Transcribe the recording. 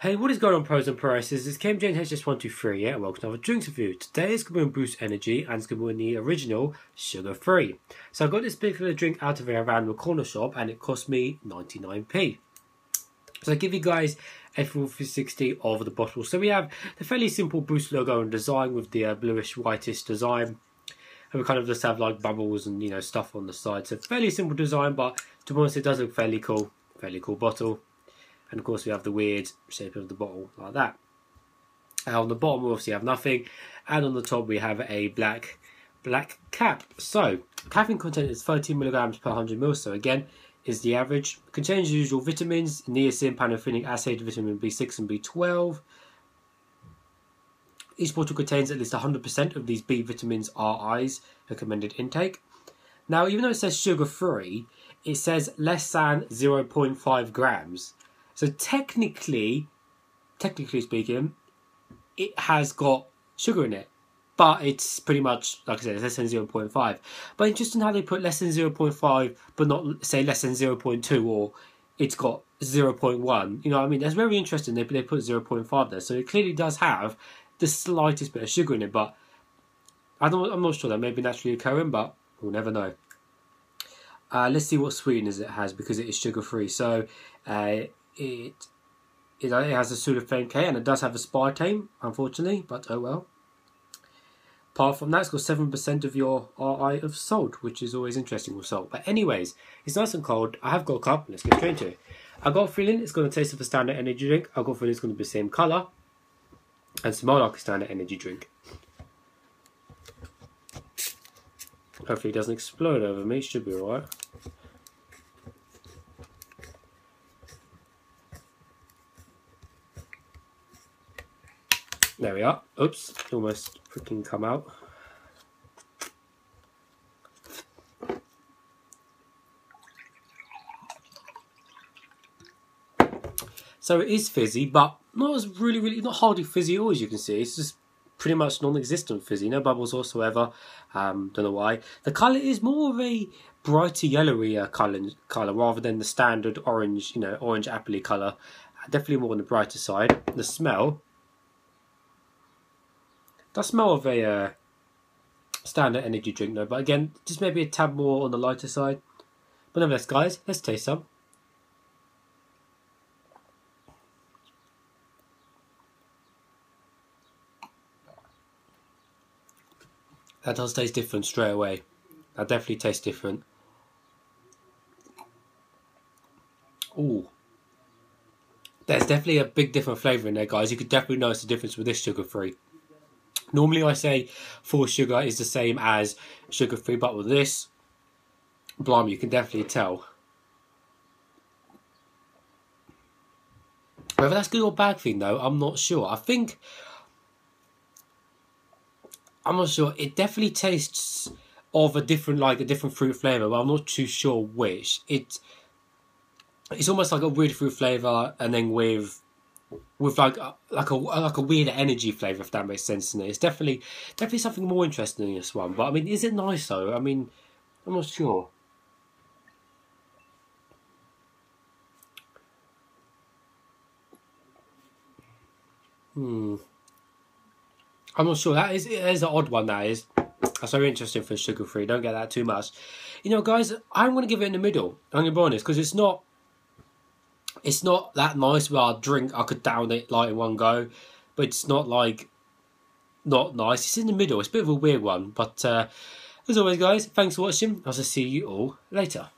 Hey, what is going on, pros and prices? It's Kmjnhh123, yeah, welcome to another drinks review. Today is going to be Boost Energy and it's going to be in the original sugar free. So I got this particular drink out of a random corner shop and it cost me 99p. So I give you guys a full 360 of the bottle. So we have the fairly simple Boost logo and design with the uh, bluish whitish design. And we kind of just have like bubbles and you know stuff on the side. So fairly simple design, but to be honest, it does look fairly cool. Fairly cool bottle and of course we have the weird shape of the bottle like that. And on the bottom we obviously have nothing, and on the top we have a black black cap. So caffeine content is 13 milligrams per 100 ml. So again, is the average. Contains the usual vitamins: niacin, pantothenic acid, vitamin B6 and B12. Each bottle contains at least 100% of these B vitamins RIs recommended intake. Now, even though it says sugar free, it says less than 0.5 grams. So technically, technically speaking, it has got sugar in it. But it's pretty much, like I said, less than 0.5. But interesting how they put less than 0.5, but not, say, less than 0.2, or it's got 0.1. You know what I mean? That's very interesting. They, they put 0.5 there. So it clearly does have the slightest bit of sugar in it. But I don't, I'm not sure that may be naturally occurring, but we'll never know. Uh, let's see what sweeteners it has because it is sugar free. So uh, it it has acesulfame K and it does have aspartame, unfortunately, but oh well. Apart from that, it's got 7% of your RI of salt, which is always interesting with salt. But anyways, it's nice and cold. I have got a cup. Let's get straight into it. I got a feeling it's going to taste of a standard energy drink. I got a feeling it's going to be the same colour and smell like a standard energy drink. Hopefully it doesn't explode over me. Should be alright. There we are. Oops, almost freaking come out. So it is fizzy, but not as really, really, not hardly fizzy all as you can see. It's just pretty much non-existent fizzy, no bubbles whatsoever. Um, don't know why. The colour is more of a brighter yellowy uh, colour, colour rather than the standard orange, you know, orange appley colour. Definitely more on the brighter side. The smell does more of a uh, standard energy drink though, but again, just maybe a tad more on the lighter side. But nevertheless, guys, let's taste some. That does taste different straight away. That definitely tastes different. Ooh. There's definitely a big different flavour in there, guys. You could definitely notice the difference with this sugar free. Normally I say full sugar is the same as sugar free, but with this, blimey, you can definitely tell. Whether that's good or bad thing though, I'm not sure. I think I'm not sure. It definitely tastes of a different like a different fruit flavour, but I'm not too sure which. It it's almost like a weird fruit flavour and then with with like a, like a like a weird energy flavor, if that makes sense to me. It's definitely definitely something more interesting in this one. But I mean, is it nice though? I mean, I'm not sure. Hmm. I'm not sure. That is is an odd one. That is. That's very interesting for sugar free. Don't get that too much. You know, guys, I'm going to give it in the middle. I'm going to be honest because it's not it's not that nice where I drink, I could down it like in one go, but it's not like not nice. It's in the middle. It's a bit of a weird one, but uh, as always, guys, thanks for watching. I'll see you all later.